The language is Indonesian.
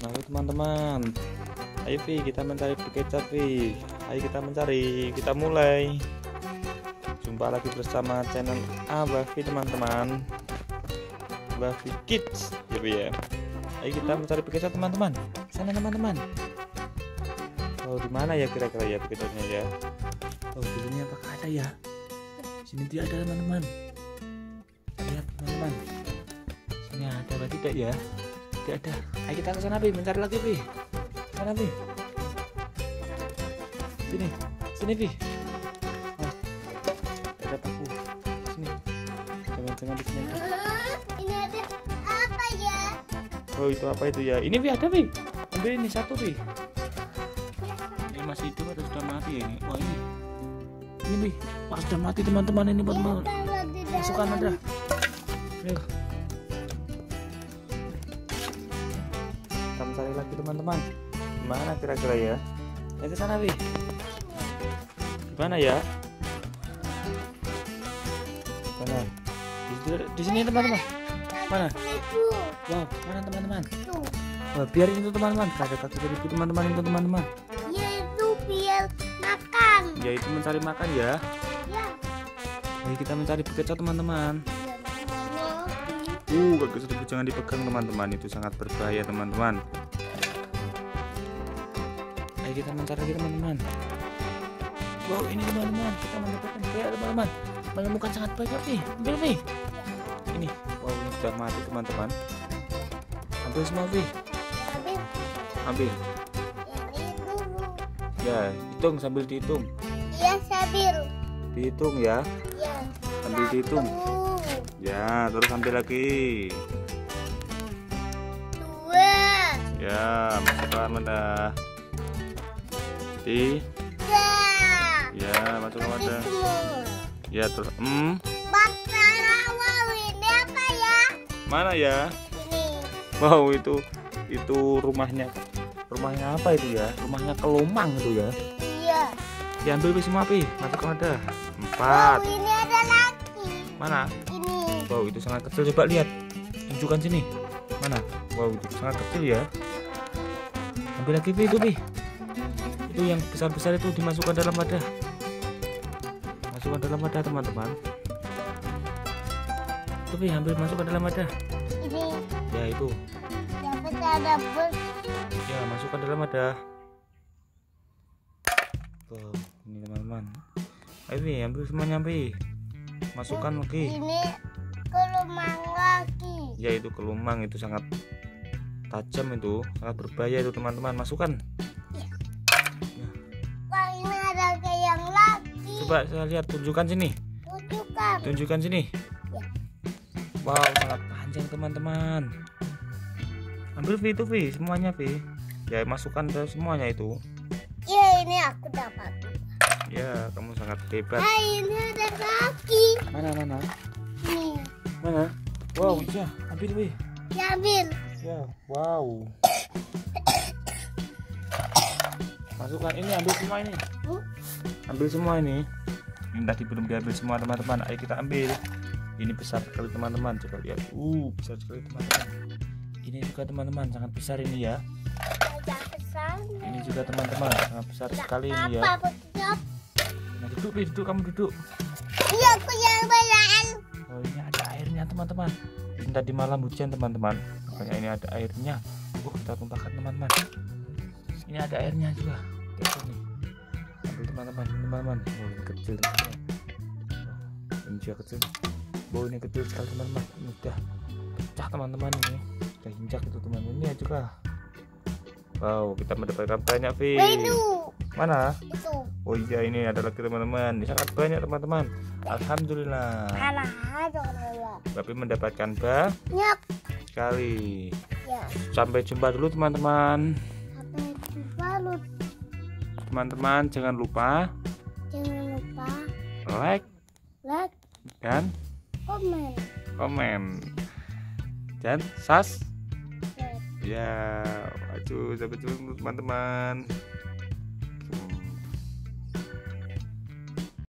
Mari teman-teman. Ayo Vi, kita mencari kecap Vi. Ayo kita mencari, kita mulai. Jumpa lagi bersama channel Abavi teman-teman. Abavi Kids, ya Vi ya. Ayo kita mencari kecap teman-teman. Sana teman-teman. Oh, di mana ya kira-kira ya bekecapnya ya? Oh, di sini apakah ada ya? Sini tidak ada teman-teman. Lihat teman-teman. Sini ada apa tidak ya? Tidak ada. Ayo kita ke sana, Bi. Mencari lagi, Bi. Sana, Bi. Sini. Sini, Bi. Oh. Ada paku. Sini. Jangan-jangan di sini. Ini ada apa ya? Oh, itu apa itu ya? Ini, Bi, ada, Bi. Ambil ini satu, Bi. Ini masih hidup atau sudah mati ya ini? Wah, ini. Ini, Bi. Wah, sudah mati, teman-teman. Ini dalam. masukkan ada. Ayo. Kita mencari lagi teman-teman. Mana kira-kira ya? Ayo ke sana, Bi. Gimana ya? Mana? Di, di sini teman-teman. Mana? Wow, mana teman-teman? Tuh. Wah, biarin itu teman-teman. Ada kaki ribu teman-teman itu teman-teman. Ya itu biar makan. Ya itu mencari makan ya. Ya. Ayo kita mencari teman-teman. Ya, Uh, kaki seribu jangan dipegang teman-teman. Itu sangat berbahaya teman-teman. Ayo kita mencari lagi teman-teman. Wow, ini teman-teman. Kita mendapatkan ya teman-teman. Menemukan sangat banyak nih. Ambil nih. Ini. Wow, ini sudah mati teman-teman. Ambil semua nih. Ambil. Ya, hitung sambil dihitung. Ya sambil. Dihitung ya. Ya. Sambil dihitung. Ya, terus ambil lagi. Dua. Ya, masukkan wadah. Di. Ya, masuk ke wadah. Ya, terus hmm. Ini apa ya? Mana ya? Ini. Wow, itu itu rumahnya. Rumahnya apa itu ya? Rumahnya kelomang itu ya. Iya. Diambil Pi, semua pi, masuk wadah. Wow, Empat. ini ada lagi. Mana? Ini. Wow, itu sangat kecil. Coba lihat. Tunjukkan sini. Mana? Wow, itu sangat kecil ya. Ambil lagi pi itu pi. Itu yang besar-besar itu dimasukkan dalam wadah. Masukkan dalam wadah teman-teman. Itu pi, ambil masukkan dalam wadah. Ini. Ya itu. Yang kita ada bus. Ya, masukkan dalam wadah. Wow, ini teman-teman. Ayo pi, ambil semuanya pi. Masukkan lagi. Ini kalau lagi. ya itu kelumang itu sangat tajam itu sangat berbahaya itu teman-teman masukkan coba saya lihat tunjukkan sini Tunjukkan. tunjukkan sini Ya. wow sangat panjang teman-teman ambil V itu V semuanya V ya masukkan ke semuanya itu Ya ini aku dapat. ya kamu sangat hebat Ah ini ada lagi. mana mana Nih. mana wow ya ambil V Ya ambil. ya wow masukkan ini ambil semua ini Hmm? ambil semua ini ini tadi belum diambil semua teman-teman. Ayo kita ambil. Ini besar sekali teman-teman. Coba lihat. Uh besar sekali teman-teman. Ini juga teman-teman sangat besar ini ya. Ini juga teman-teman sangat besar sekali ini ya. Nah duduk duduk kamu duduk. Iya aku yang oh ini ada airnya teman-teman. Ini tadi malam hujan teman-teman. Makanya ini ada airnya. Uh kita tumpahkan teman-teman. Ini ada airnya juga. Kayak gini. Ambil teman-teman teman-teman. Oh ini kecil teman-teman. Oh, ini juga kecil. Oh ini kecil sekali teman-teman. Ini udah pecah teman-teman ini. Udah injak itu teman ini ya juga wow kita mendapatkan banyak fish mana? Itu. oh iya ini ada lagi teman-teman. Ini sangat banyak teman-teman. Alhamdulillah. Tapi mendapatkan banyak sekali. Ya. sampai jumpa dulu teman-teman. Sampai jumpa lu. Teman-teman jangan lupa Jangan lupa like like, dan komen, komen. Dan sas share. ya aduh sampai jumpa teman-teman